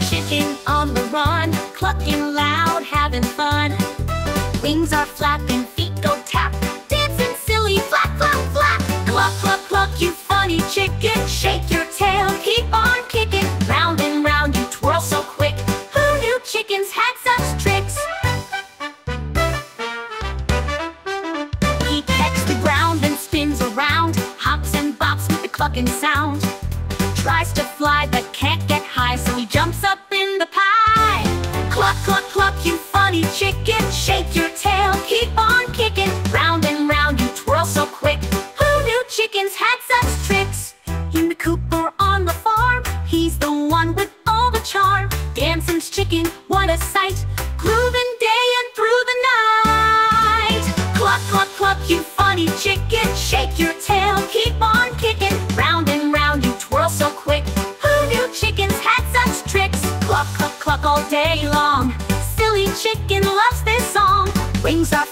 chicken on the run, clucking loud, having fun. Wings are flapping, feet go tap, dancing silly, flap, flap, flap. Cluck, cluck, cluck, you funny chicken, shake your tail, keep on kicking. Round and round, you twirl so quick. Who knew chickens had such tricks? He kicks the ground and spins around, hops and bops with the clucking sound. Jumps up in the pie. Cluck, cluck, cluck, you funny chicken, shake your tail, keep on kicking. Round and round, you twirl so quick. Who knew chickens had such tricks? In the coop or on the farm, he's the one with all the charm. Dancing's chicken, what a sight! Grooving day and through the night. Cluck, cluck, cluck, you funny chicken, shake your tail, Silly chicken loves this song. Wings are